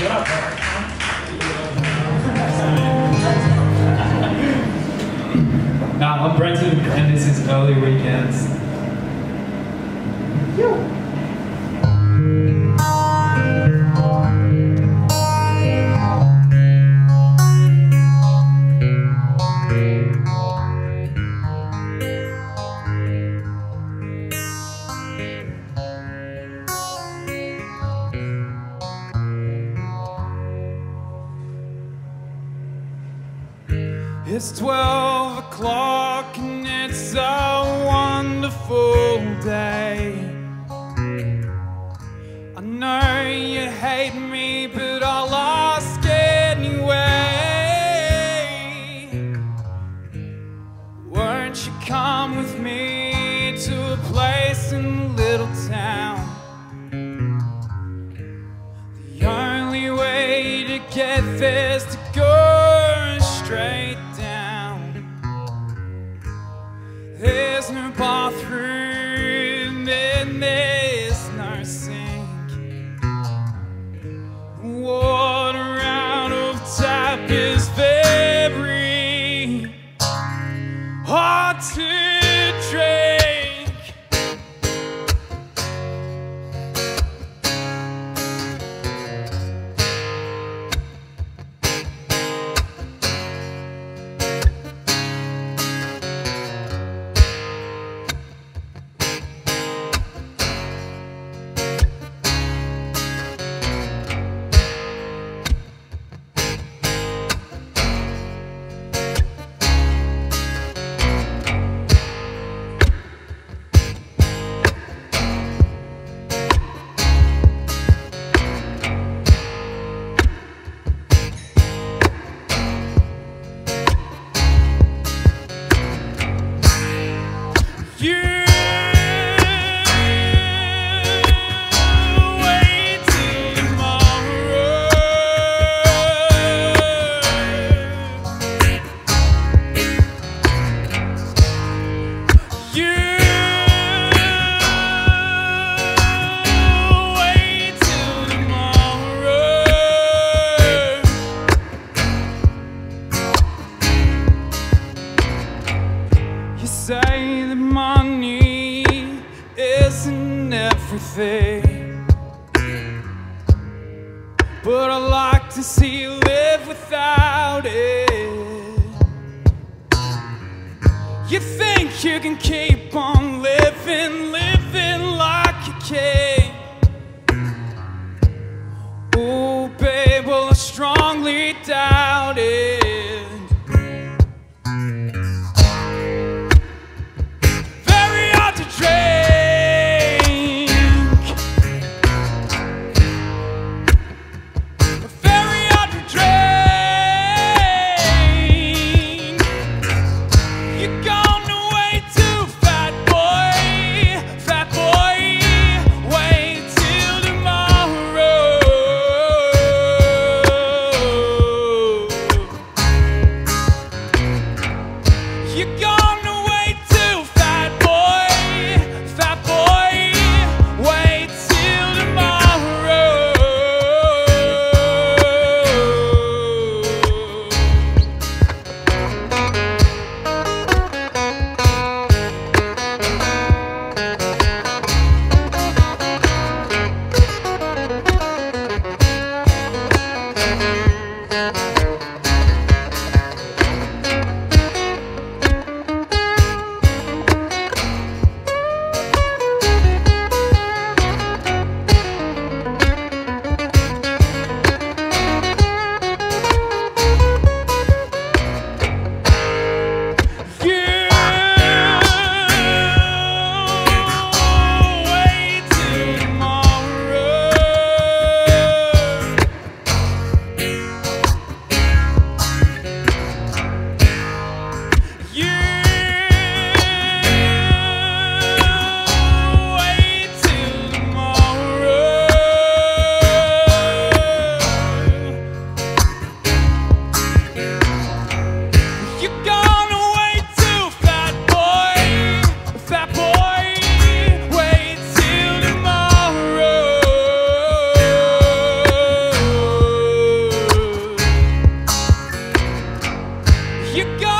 Now, I'm Brenton, and this is Early Weekends. It's 12 o'clock and it's a wonderful day. I know you hate me, but I'll ask anyway. Won't you come with me to a place in a little town? The only way to get there's say that money isn't everything. But I like to see you live without it. You think you can keep on living, living like a king. Oh, you go.